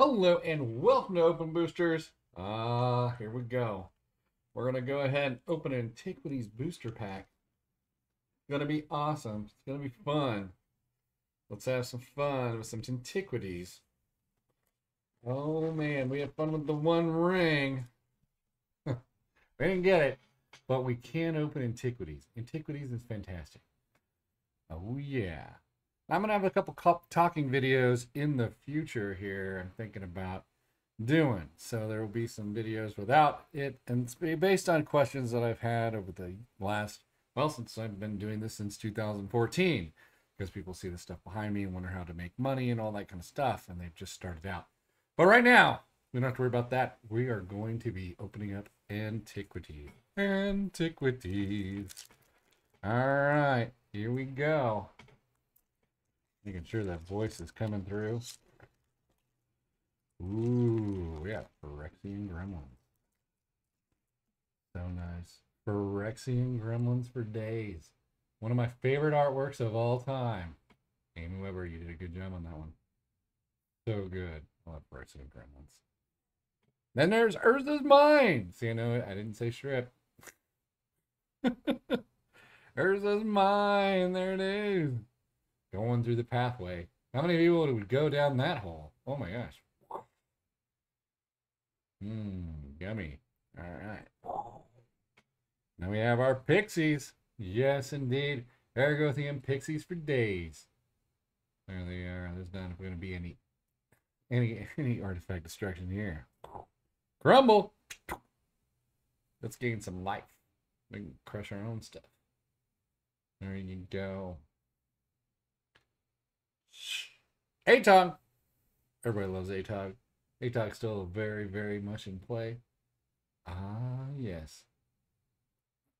Hello and welcome to Open Boosters. Ah, uh, here we go. We're going to go ahead and open an Antiquities booster pack. It's going to be awesome. It's going to be fun. Let's have some fun with some Antiquities. Oh man, we have fun with the one ring. we didn't get it, but we can open Antiquities. Antiquities is fantastic. Oh yeah. I'm going to have a couple talking videos in the future here I'm thinking about doing. So there will be some videos without it and based on questions that I've had over the last, well, since I've been doing this since 2014 because people see the stuff behind me and wonder how to make money and all that kind of stuff and they've just started out. But right now, we don't have to worry about that. We are going to be opening up antiquities. Antiquities. All right, here we go. Making sure that voice is coming through. Ooh, yeah, Phyrexian Gremlins. So nice. Phyrexian Gremlins for days. One of my favorite artworks of all time. Amy Weber, you did a good job on that one. So good. I love Phyrexian Gremlins. Then there's Urza's Mine. See, I know I didn't say strip. Urza's Mine. There it is going through the pathway. How many people would go down that hole? Oh my gosh. Mmm, yummy. All right. Now we have our pixies. Yes, indeed. Argothian pixies for days. There they are. There's not going to be any any any artifact destruction here. Crumble. Let's gain some life. We can crush our own stuff. There you go. Atog. Everybody loves Atog. Atog's still very, very much in play. Ah, yes.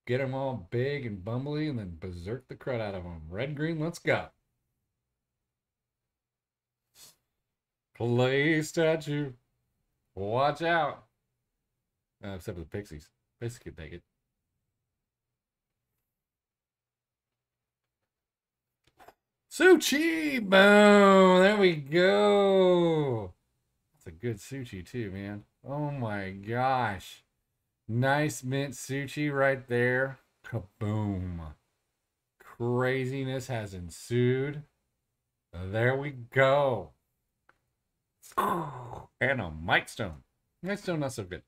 Get them all big and bumbly and then berserk the crud out of them. Red, green, let's go. Play statue. Watch out. Uh, except for the pixies. Basically, take it. Su-Chi! Boom! There we go. That's a good Su-Chi too, man. Oh my gosh. Nice mint Su-Chi right there. Kaboom. Craziness has ensued. There we go. And a Mightstone. Might Stone not so good.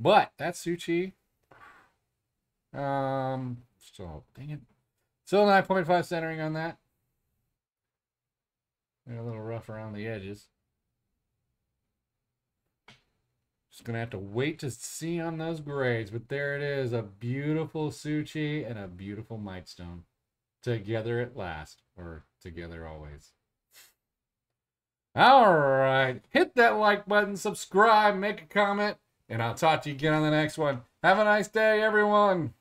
But that's Su-Chi. Um, so, dang it. Still 9.5 centering on that. They're a little rough around the edges. Just going to have to wait to see on those grades. But there it is. A beautiful Su-Chi and a beautiful Mightstone. Together at last. Or together always. All right. Hit that like button, subscribe, make a comment, and I'll talk to you again on the next one. Have a nice day, everyone.